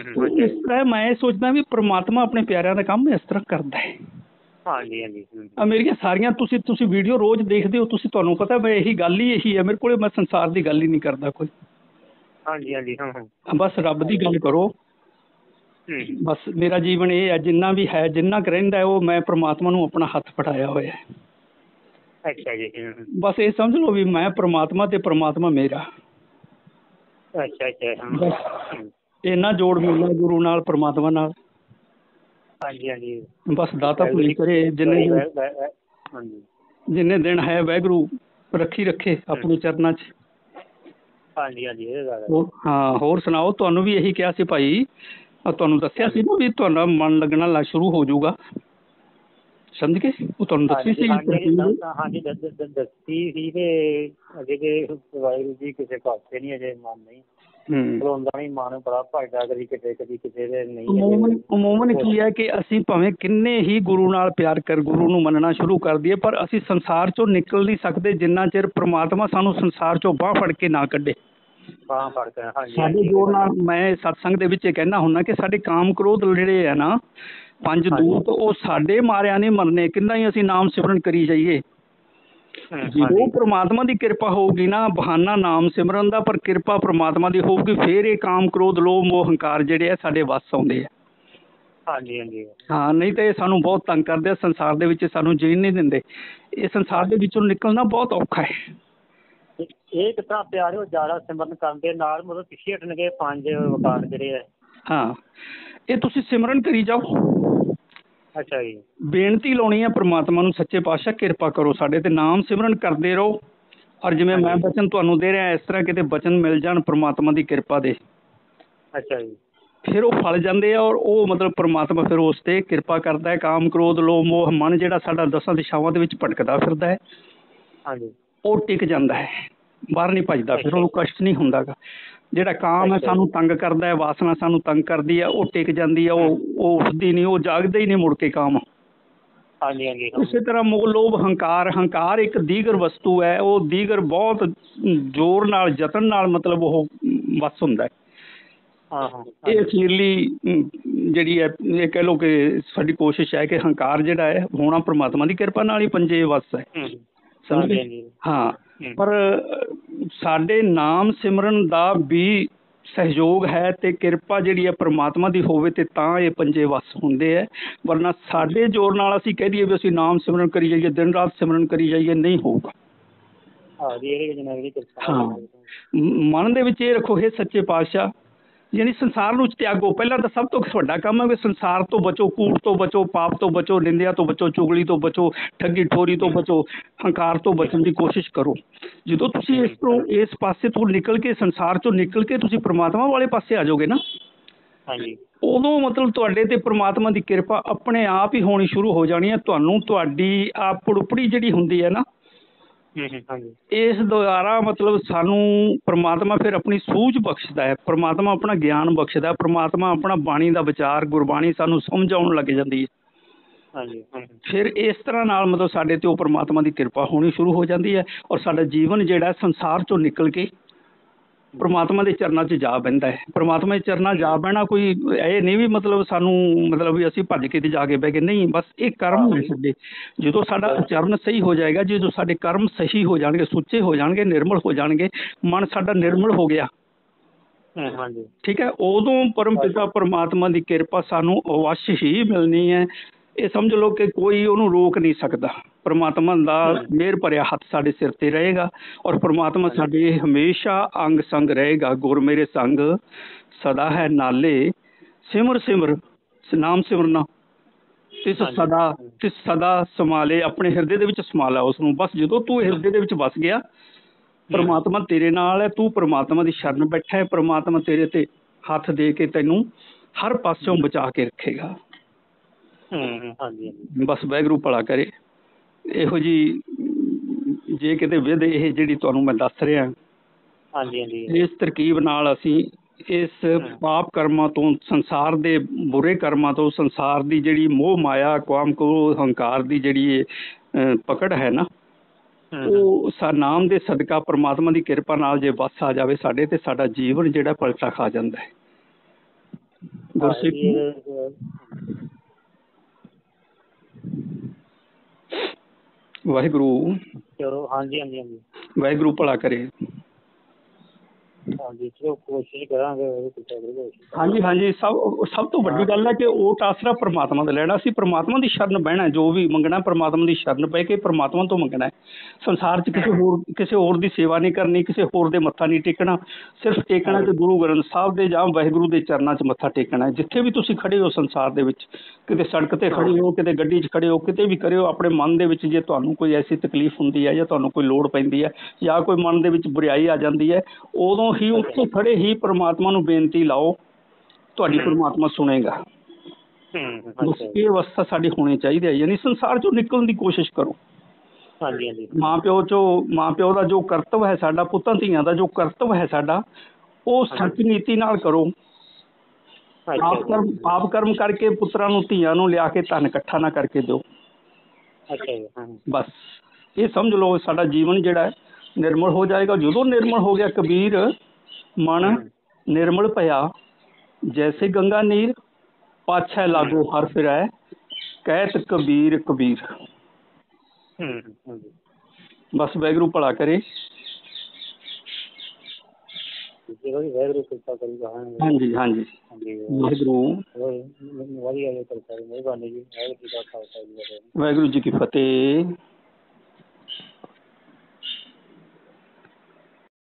ਅੱਛਾ ਇਸ ਤਰ੍ਹਾਂ ਮੈਂ ਸੋਚਦਾ ਵੀ ਪ੍ਰਮਾਤਮਾ ਆਪਣੇ ਪਿਆਰਿਆਂ ਦਾ ਕੰਮ ਇਸ ਤਰ੍ਹਾਂ ਕਰਦਾ ਹੈ। ਹਾਂਜੀ ਹਾਂਜੀ ਮੇਰੀਆਂ ਸਾਰੀਆਂ ਤੁਸੀਂ ਤੁਸੀਂ ਵੀਡੀਓ ਰੋਜ਼ ਦੇਖਦੇ ਹੋ ਤੁਸੀਂ ਤੁਹਾਨੂੰ ਪਤਾ ਮੈਂ ਇਹੀ ਗੱਲ ਹੀ ਇਹੀ ਹੈ ਮੇਰੇ ਕੋਲੇ ਮੈਂ ਸੰਸਾਰ ਦੀ ਗੱਲ ਹੀ ਨਹੀਂ ਕਰਦਾ ਕੋਈ। ਹਾਂਜੀ ਹਾਂਜੀ ਹਾਂ ਹਾਂ। ਬਸ ਰੱਬ ਦੀ ਗੱਲ ਕਰੋ। ਬਸ ਮੇਰਾ ਜੀਵਨ ਇਹ ਹੈ ਜਿੰਨਾ ਵੀ ਹੈ ਜਿੰਨਾ ਕੁ ਰਹਿੰਦਾ ਉਹ ਮੈਂ ਪ੍ਰਮਾਤਮਾ ਨੂੰ ਆਪਣਾ ਹੱਥ ਫੜਾਇਆ ਹੋਇਆ ਹੈ। ਅੱਛਾ ਜੀ। ਬਸ ਇਹ ਸਮਝ ਲਓ ਵੀ ਮੈਂ ਪ੍ਰਮਾਤਮਾ ਤੇ ਪ੍ਰਮਾਤਮਾ ਮੇਰਾ। ਅੱਛਾ ਅੱਛਾ। ਇੰਨਾ ਜੋੜ ਮਿਲਣਾ ਗੁਰੂ ਨਾਲ ਪ੍ਰਮਾਤਮਾ ਨਾਲ। ਹਾਂਜੀ ਹਾਂਜੀ। ਬਸ ਦਾਤਾ ਭੁਲੀ ਕਰੇ ਜਿੰਨੇ ਹਾਂਜੀ। ਜਿੰਨੇ ਦਿਨ ਹੈ ਵਾਹਿਗੁਰੂ ਰੱਖੀ ਰੱਖੇ ਆਪਣੇ ਚਰਨਾਂ 'ਚ। ਹਾਂਜੀ ਹਾਂਜੀ ਇਹ ਗੱਲ ਹੈ। ਹੋਰ- ਸੁਣਾਓ ਤੁਹਾਨੂੰ ਵੀ ਇਹੀ ਕਿਹਾ ਸੀ ਭਾਈ। ਆ ਤੁਹਾਨੂੰ ਦੱਸਿਆ ਸੀ ਨਾ ਵੀ ਤੁਹਾਡਾ ਮਨ ਲੱਗਣਾ ਲਾ ਸ਼ੁਰੂ ਹੋ ਜਾਊਗਾ। ਸਮਝ ਗਏ? ਉਹ ਤੁਹਾਨੂੰ ਦੱਸੀ ਸੀ ਹਾਂਜੀ। ਦੱਸ- ਸੀ ਤੇ ਅਜੇ ਤੇ ਵਾਹਿਗੁਰੂ ਜੀ ਕਿਸੇ ਪਾਸੇ ਨਹੀਂ ਅਜੇ ਮਨ ਨਹੀਂ। ਖਲੋਂਦਾ ਨਹੀਂ ਮਨ ਬੜਾ ਭਜਦਾ ਕਦੀ ਕਿਤੇ ਕਦੀ ਕਿਸੇ ਦੇ ਨਹੀਂ ਉਮੂਮਨ ਉਮੂਮਨ ਕੀ ਹੈ ਕਿ ਅਸੀਂ ਭਾਵੇਂ ਕਿੰਨੇ ਹੀ ਗੁਰੂ ਨਾਲ ਪਿਆਰ ਕਰ ਗੁਰੂ ਨੂੰ ਮੰਨਣਾ ਸ਼ੁਰੂ ਕਰ ਦਈਏ ਪਰ ਅਸੀਂ ਸੰਸਾਰ ਚੋਂ ਨਿਕਲ ਨਹੀਂ ਸਕਦੇ ਜਿੰਨਾ ਚਿਰ ਪ੍ਰਮਾਤਮਾ ਸਾਨੂੰ ਸੰਸਾਰ ਚੋਂ ਬਾਹਰ ਫੜ ਕੇ ਨਾ ਕੱਢੇ ਬਾਹ ਫੜ ਕੇ ਹਾਂਜੀ ਸਾਡੇ। ਜੋਰ ਨਾਲ ਮੈਂ ਸਤਸੰਗ ਦੇ ਵਿੱਚ ਇਹ ਕਹਿਣਾ ਹੁੰਦਾ ਕਿ ਸਾਡੇ ਕਾਮ ਕ੍ਰੋਧ ਜਿਹੜੇ ਆ ਨਾ ਪੰਜ। ਦੂਤ ਉਹ ਸਾਡੇ ਮਾਰਿਆਂ ਨਹੀਂ ਮਰਨੇ ਕਿੰਨਾ ਹੀ ਅਸੀਂ ਨਾਮ ਸਿਮਰਨ ਕਰੀ ਜਾਈਏ ਹੂੰ, ਜਦੋਂ ਹਾਂਜੀ। ਪ੍ਰਮਾਤਮਾ ਦੀ ਕਿਰਪਾ ਹੋਊਗੀ ਨਾ ਬਹਾਨਾ ਨਾਮ ਸਿਮਰਨ ਦਾ ਪਰ ਕਿਰਪਾ ਪ੍ਰਮਾਤਮਾ ਦੀ ਹੋਊਗੀ ਫੇਰ ਇਹ ਕਾਮ ਕ੍ਰੋਧ ਲੋਭ ਮੋਹ ਹੰਕਾਰ ਜਿਹੜੇ ਆ ਸਾਡੇ ਵੱਸ ਆਉਂਦੇ ਆ। ਹਾਂਜੀ ਹਾਂਜੀ। ਹਾਂ ਨਹੀਂ ਤਾਂ ਇਹ ਸਾਨੂੰ ਬਹੁਤ ਤੰਗ ਕਰਦੇ ਆ ਸੰਸਾਰ ਦੇ ਵਿੱਚ ਸਾਨੂੰ ਜੀਣ ਨਹੀਂ ਦਿੰਦੇ। ਇਹ ਸੰਸਾਰ ਦੇ ਵਿੱਚੋਂ ਨਿਕਲਣਾ ਬਹੁਤ ਔਖਾ ਹੈ। ਤੇ ਇਹ ਕਿਤਾ ਪਿਆਰੇ ਉਹ ਜ਼ਿਆਦਾ ਸਿਮਰਨ ਕਰਨ ਦੇ ਨਾਲ ਮਤਲਬ ਪਿੱਛੇ ਹਟਣਗੇ ਪੰਜ ਵਕਾਰ ਜਿਹੜੇ ਆ। ਹਾਂ। ਇਹ ਤੁਸੀਂ ਸਿਮਰਨ ਕਰੀ ਜਾਓ। ਅੱਛਾ ਜੀ। ਬੇਨਤੀ ਲਾਉਣੀ ਹੈ ਪ੍ਰਮਾਤਮਾ ਨੂੰ ਸੱਚੇ ਪਾਤਸ਼ਾਹ ਕਿਰਪਾ ਕਰੋ ਸਾਡੇ ਤੇ ਨਾਮ ਸਿਮਰਨ ਕਰਦੇ ਰਹੋ। ਔਰ ਜਿਵੇਂ ਮੈਂ। ਬਚਨ ਤੁਹਾਨੂੰ ਦੇ ਰਿਹਾ ਇਸ ਤਰ੍ਹਾਂ ਕਿਤੇ ਬਚਨ ਮਿਲ ਜਾਣ ਪ੍ਰਮਾਤਮਾ ਦੀ ਕਿਰਪਾ ਦੇ। ਅੱਛਾ ਜੀ। ਫਿਰ ਉਹ ਫਲ ਜਾਂਦੇ ਆ ਔਰ ਉਹ ਮਤਲਬ ਪ੍ਰਮਾਤਮਾ ਫਿਰ ਉਸ ਤੇ ਕਿਰਪਾ ਕਰਦਾ ਹੈ ਕਾਮ ਕ੍ਰੋਧ ਲੋਭ ਮੋਹ ਮਨ ਜਿਹੜਾ ਸਾਡਾ ਦਸਾਂ ਦਿਸ਼ਾਵਾਂ ਦੇ ਵਿੱਚ ਭਟਕਦਾ ਫਿਰਦਾ ਹੈ। ਹਾਂਜੀ। ਉਹ ਟਿਕ ਜਾਂਦਾ ਹੈ। ਬਾਹਰ ਨਹੀਂ ਭਜਦਾ ਫਿਰ ਉਹਨੂੰ ਕਸ਼ਟ ਨਹੀਂ ਹੁੰਦਾਗਾ। ਜਿਹੜਾ ਕਾਮ ਹੈ। ਸਾਨੂੰ ਤੰਗ ਕਰਦਾ ਹੈ ਵਾਸਨਾ ਸਾਨੂੰ ਤੰਗ ਕਰਦੀ ਹੈ ਉਹ ਟਿਕ ਜਾਂਦੀ ਹੈ ਉਹ ਉਹ ਉੱਠਦੀ ਨਹੀਂ ਉਹ ਜਾਗਦਾ ਹੀ ਨਹੀਂ ਮੁੜ ਕੇ ਕਾਮ। ਹਾਂਜੀ ਹਾਂਜੀ। ਇਸੇ ਤਰ੍ਹਾਂ ਮੋਹ ਲੋਭ ਹੰਕਾਰ ਹੰਕਾਰ ਇੱਕ ਦੀਗਰ ਵਸਤੂ ਹੈ ਉਹ ਦੀਗਰ ਬਹੁਤ ਜ਼ੋਰ ਨਾਲ ਯਤਨ ਨਾਲ ਮਤਲਬ ਉਹ ਵਸ ਹੁੰਦਾ ਹੈ। ਇਹ ਅਖੀਰਲੀ ਜਿਹੜੀ ਹੈ ਇਹ ਕਹਿ ਲਓ ਕਿ ਸਾਡੀ ਕੋਸ਼ਿਸ਼ ਹੈ ਕਿ ਹੰਕਾਰ ਜਿਹੜਾ ਹੈ ਹੋਣਾ ਪ੍ਰਮਾਤਮਾ ਦੀ ਕਿਰਪਾ ਨਾਲ ਹੀ ਪੰਜੇ ਵਸ ਹੈ। ਹੂੰ। ਪਰ ਸਾਡੇ ਨਾਮ ਸਿਮਰਨ ਦਾ ਵੀ ਸਹਿਯੋਗ ਹੈ ਤੇ ਕਿਰਪਾ ਜਿਹੜੀ ਹੈ ਪ੍ਰਮਾਤਮਾ ਦੀ ਹੋਵੇ ਤੇ ਤਾਂ ਇਹ ਪੰਜੇ ਵਸ ਹੁੰਦੇ ਹੈ ਵਰਨਾ ਸਾਡੇ ਜ਼ੋਰ ਨਾਲ ਅਸੀਂ ਕਹਿ ਦਈਏ ਵੀ ਅਸੀਂ ਨਾਮ ਸਿਮਰਨ ਕਰੀ ਜਾਈਏ ਦਿਨ ਰਾਤ ਸਿਮਰਨ ਕਰੀ ਜਾਈਏ ਨਹੀਂ ਹੋਊਗਾ। ਹਾਂ ਮਨ ਦੇ ਵਿੱਚ ਇਹ ਰੱਖੋ ਹੈ ਸੱਚੇ ਪਾਤਸ਼ਾਹ ਯਾਨੀ ਸੰਸਾਰ ਨੂੰ ਤਿਆਗੋ ਪਹਿਲਾਂ ਤਾਂ ਸਭ ਤੋਂ ਵੱਡਾ ਕੰਮ ਹੈ ਕਿ ਸੰਸਾਰ ਤੋਂ ਬਚੋ ਕੂੜ ਤੋਂ ਬਚੋ ਪਾਪ ਤੋਂ ਬਚੋ ਨਿੰਦਿਆ ਤੋਂ ਬਚੋ ਚੁਗਲੀ ਤੋਂ ਬਚੋ ਠੱਗੀ ਠੋਰੀ ਤੋਂ ਬਚੋ ਹੰਕਾਰ ਤੋਂ ਬਚਣ ਦੀ ਕੋਸ਼ਿਸ਼ ਕਰੋ। ਜਦੋਂ ਤੁਸੀਂ ਇਸ ਤੋਂ ਇਸ ਪਾਸੇ ਤੋਂ ਨਿਕਲ ਕੇ ਸੰਸਾਰ ਚੋਂ ਨਿਕਲ ਕੇ ਤੁਸੀਂ ਪ੍ਰਮਾਤਮਾ ਵਾਲੇ ਪਾਸੇ ਆ ਜਾਓਗੇ ਨਾ ਹਾਂਜੀ। ਉਦੋਂ ਮਤਲਬ ਤੁਹਾਡੇ ਤੇ ਪ੍ਰਮਾਤਮਾ ਦੀ ਕਿਰਪਾ ਆਪਣੇ ਆਪ ਹੀ ਹੋਣੀ ਸ਼ੁਰੂ ਹੋ ਜਾਣੀ ਹੈ। ਤੁਹਾਨੂੰ ਤੁਹਾਡੀ ਆ ਪੁੜਪੜੀ ਜਿਹੜੀ ਹੁੰਦੀ ਹੈ ਨਾ ਇਸ ਦੁਆਰਾ ਮਤਲਬ ਸਾਨੂੰ ਪ੍ਰਮਾਤਮਾ ਫਿਰ ਆਪਣੀ ਸੂਝ ਬਖਸ਼ਦਾ ਹੈ ਪ੍ਰਮਾਤਮਾ ਆਪਣਾ ਗਿਆਨ ਬਖਸ਼ਦਾ ਹੈ ਪ੍ਰਮਾਤਮਾ ਆਪਣਾ ਬਾਣੀ ਦਾ ਵਿਚਾਰ ਗੁਰਬਾਣੀ ਸਾਨੂੰ ਸਮਝਾਉਣ ਲੱਗ ਜਾਂਦੀ ਹੈ ਹਾਂਜੀ। ਫਿਰ ਇਸ ਤਰ੍ਹਾਂ ਨਾਲ ਮਤਲਬ ਸਾਡੇ ਤੇ ਉਹ ਪ੍ਰਮਾਤਮਾ ਦੀ ਕਿਰਪਾ ਹੋਣੀ ਸ਼ੁਰੂ ਹੋ ਜਾਂਦੀ ਹੈ ਔਰ ਸਾਡਾ ਜੀਵਨ ਜਿਹੜਾ ਸੰਸਾਰ ਚੋਂ ਨਿਕਲ ਕੇ ਪ੍ਰਮਾਤਮਾ ਦੇ ਚਰਨਾਂ 'ਚ ਜਾ ਬਹਿੰਦਾ ਹੈ। ਪ੍ਰਮਾਤਮਾ ਦੇ ਚਰਨਾਂ ਜਾ ਬਹਿਣਾ ਕੋਈ ਇਹ ਨਹੀਂ ਵੀ ਮਤਲਬ ਸਾਨੂੰ ਮਤਲਬ ਵੀ ਅਸੀਂ ਭੱਜ ਕੇ ਤੇ ਜਾ ਕੇ ਬਹਿ ਗਏ। ਨਹੀਂ ਬਸ ਇਹ ਕਰਮ ਨੇ ਸਾਡੇ। ਜਦੋਂ ਸਾਡਾ ਚਰਨ ਸਹੀ ਹੋ ਜਾਏਗਾ ਜਦੋਂ ਸਾਡੇ ਕਰਮ ਸਹੀ ਹੋ ਜਾਣਗੇ ਸੁੱਚੇ ਹੋ ਜਾਣਗੇ ਨਿਰਮਲ ਹੋ ਜਾਣਗੇ ਮਨ ਸਾਡਾ ਨਿਰਮਲ ਹੋ ਗਿਆ। ਹੂੰ ਹਾਂਜੀ। ਠੀਕ ਹੈ? ਉਦੋਂ ਪਰਮ ਪਿਤਾ ਪਰਮਾਤਮਾ ਦੀ ਕਿਰਪਾ ਸਾਨੂੰ ਅਵਸ਼ ਹੀ ਮਿਲਣੀ ਹੈ। ਇਹ ਸਮਝ ਲਓ ਕਿ ਕੋਈ ਉਹਨੂੰ ਰੋਕ ਨਹੀਂ ਸਕਦਾ। ਪਰਮਾਤਮਾ ਦਾ ਮਿਹਰ ਭਰਿਆ ਹੱਥ ਸਾਡੇ ਸਿਰ ਤੇ ਰਹੇਗਾ ਔਰ ਪਰਮਾਤਮਾ ਸਾਡੇ ਹਮੇਸ਼ਾ ਅੰਗ ਸੰਗ ਰਹੇਗਾ। ਗੁਰ ਮੇਰੇ ਸੰਗ ਸਦਾ ਹੈ ਨਾਲੇ। ਸਿਮਰ ਸਿਮਰ ਨਾਮ ਸਿਮਰਨਾ ਤਿਸ। ਸਦਾ ਤਿਸ ਸਦਾ ਸਮਾਲੇ ਆਪਣੇ ਹਿਰਦੇ ਦੇ ਵਿੱਚ ਸਮਾ ਲਾ ਉਸ ਨੂੰ ਬਸ ਜਦੋਂ ਤੂੰ ਹਿਰਦੇ ਦੇ ਵਿੱਚ ਵਸ ਗਿਆ ਪ੍ਰਮਾਤਮਾ ਤੇਰੇ ਨਾਲ ਹੈ ਤੂੰ ਪ੍ਰਮਾਤਮਾ ਦੀ ਸ਼ਰਨ ਬੈਠਾ ਹੈ ਪ੍ਰਮਾਤਮਾ ਤੇਰੇ ਤੇ ਹੱਥ ਦੇ ਕੇ ਤੈਨੂੰ ਹਰ ਪਾਸਿਓਂ ਬਚਾ ਕੇ ਰੱਖੇਗਾ। ਹੂੰ ਹਾਂਜੀ ਬਸ ਵਾਹਿਗੁਰੂ ਭਲਾ ਕਰੇ। ਇਹੋ ਜੀ ਜੇ ਕਿਤੇ ਵਿਧ ਇਹ ਜਿਹੜੀ ਤੁਹਾਨੂੰ ਮੈਂ ਦੱਸ ਰਿਹਾ। ਹਾਂਜੀ ਹਾਂਜੀ। ਇਸ ਤਰਕੀਬ ਨਾਲ ਅਸੀਂ ਇਸ ਪਾਪ ਕਰਮਾਂ ਤੋਂ ਸੰਸਾਰ ਦੇ ਬੁਰੇ ਕਰਮਾਂ ਤੋਂ ਸੰਸਾਰ ਦੀ ਜਿਹੜੀ ਮੋਹ ਮਾਇਆ ਕਾਮ ਕੋ ਹੰਕਾਰ ਦੀ ਜਿਹੜੀ ਪਕੜ ਹੈ ਨਾ। ਉਹ ਸਾ ਨਾਮ ਦੇ ਸਦਕਾ ਪ੍ਰਮਾਤਮਾ ਦੀ ਕਿਰਪਾ ਨਾਲ ਜੇ ਵਸ ਆ ਜਾਵੇ ਸਾਡੇ ਤੇ ਸਾਡਾ ਜੀਵਨ ਜਿਹੜਾ ਪਲਟਾ ਖਾ ਜਾਂਦਾ ਹੈ। ਗੁਰਸਿੱਖ ਵਾਹਿਗੁਰੂ। ਚਲੋ ਹਾਂਜੀ ਹਾਂਜੀ ਹਾਂਜੀ। ਵਾਹਿਗੁਰੂ ਭਲਾ ਕਰੇ। ਹਾਂਜੀ, ਚਲੋ ਕੋਸ਼ਿਸ਼ ਕਰਾਂਗੇ, ਉਹ ਕੀਤਾ ਕਰਾਂਗੇ। ਹਾਂਜੀ ਹਾਂਜੀ, ਸਭ ਸਭ ਤੋਂ ਵੱਡੀ ਗੱਲ ਹੈ ਕਿ ਓਟ ਆਸਰਾ ਪ੍ਰਮਾਤਮਾ ਦਾ ਲੈਣਾ ਸੀ, ਪ੍ਰਮਾਤਮਾ ਦੀ ਸ਼ਰਨ ਬਹਿਣਾ ਜੋ ਵੀ ਮੰਗਣਾ ਪ੍ਰਮਾਤਮਾ ਦੀ ਸ਼ਰਨ ਪੈ ਕੇ ਪ੍ਰਮਾਤਮਾ ਤੋਂ ਮੰਗਣਾ ਹੈ। ਸੰਸਾਰ 'ਚ ਕਿਸੇ ਹੋਰ ਕਿਸੇ ਹੋਰ ਦੀ ਸੇਵਾ ਨਹੀਂ ਕਰਨੀ, ਕਿਸੇ ਹੋਰ ਦੇ ਮੱਥਾ ਨਹੀਂ ਟੇਕਣਾ, ਸਿਰਫ ਟੇਕਣਾ ਤੇ ਗੁਰੂ ਗ੍ਰੰਥ ਸਾਹਿਬ ਦੇ ਜਾਂ ਵਾਹਿਗੁਰੂ ਦੇ ਚਰਨਾਂ 'ਚ ਮੱਥਾ ਟੇਕਣਾ ਹੈ। ਜਿੱਥੇ ਵੀ ਤੁਸੀਂ ਖੜੇ ਹੋ ਸੰਸਾਰ ਦੇ ਵਿੱਚ, ਕਿਤੇ ਸੜਕ ਤੇ ਖੜੇ ਹੋ, ਕਿਤੇ ਗੱਡੀ 'ਚ ਖੜੇ ਹੋ, ਕਿਤੇ ਵੀ ਕਰਿਓ, ਆਪਣੇ ਮਨ ਦੇ ਵਿੱਚ ਜੇ ਤੁਹਾਨੂੰ ਕੋਈ ਐਸੀ ਤਕਲੀਫ ਹੁੰਦੀ ਹੈ ਜਾਂ ਤੁਹਾਨੂੰ ਕੋਈ ਲੋੜ ਪੈਂਦੀ ਹੈ ਜਾਂ ਕੋਈ ਮਨ ਦੇ ਵਿੱਚ ਬੁਰਾਈ ਆ ਜਾਂਦੀ ਹੈ, ਉਦੋਂ ਹੀ ਉੱਥੇ ਖੜੇ ਹੀ ਪ੍ਰਮਾਤਮਾ ਨੂੰ ਬੇਨਤੀ ਲਾਓ ਤੁਹਾਡੀ ਪ੍ਰਮਾਤਮਾ ਸੁਣੇਗਾ। ਹੂੰ ਬਸ। ਇਹ ਅਵਸਥਾ ਸਾਡੀ ਹੋਣੀ ਚਾਹੀਦੀ ਹੈ ਯਾਨੀ ਸੰਸਾਰ ਚੋਂ ਨਿਕਲਣ ਦੀ ਕੋਸ਼ਿਸ਼ ਕਰੋ। ਹਾਂਜੀ ਹਾਂਜੀ। ਮਾਂ ਪਿਓ ਚੋਂ ਮਾਂ ਪਿਓ ਦਾ ਜੋ ਕਰਤੱਵ ਹੈ ਸਾਡਾ ਪੁੱਤਾਂ ਧੀਆਂ ਦਾ ਜੋ ਕਰਤੱਵ ਹੈ ਸਾਡਾ ਉਹ ਸੱਚ ਨੀਤੀ ਨਾਲ ਕਰੋ। ਆਪ ਕਰਮ ਆਪ ਕਰਮ ਕਰਕੇ ਪੁੱਤਰਾਂ ਨੂੰ ਧੀਆਂ ਨੂੰ ਲਿਆ ਕੇ ਧਨ ਇਕੱਠਾ ਨਾ ਕਰਕੇ ਦਿਓ। ਅੱਛਾ ਜੀ ਹਾਂ ਬਸ। ਇਹ ਸਮਝ ਲਓ ਸਾਡਾ ਜੀਵਨ ਜਿਹੜਾ ਹੈ ਨਿਰਮਲ ਹੋ ਜਾਏਗਾ। ਜਦੋਂ ਨਿਰਮਲ ਹੋ ਗਿਆ ਕਬੀਰ ਮਨ ਨਿਰਮਲ ਭਇਆ ਜੈਸੇ ਗੰਗਾ ਨੀਰ ਪਾਛੈ ਲਾਗੋ ਹਰ ਫਿਰੈ ਕਹਿਤ ਕਬੀਰ ਕਬੀਰ ਹੂੰ ਹਾਂਜੀ ਬਸ ਵਾਹਿਗੁਰੂ ਭਲਾ ਕਰੇ ਜਿਹੜਾ ਵੀ ਵੈਗਰੂ ਕਿਰਪਾ ਕਰੂਗਾ ਹਾਂ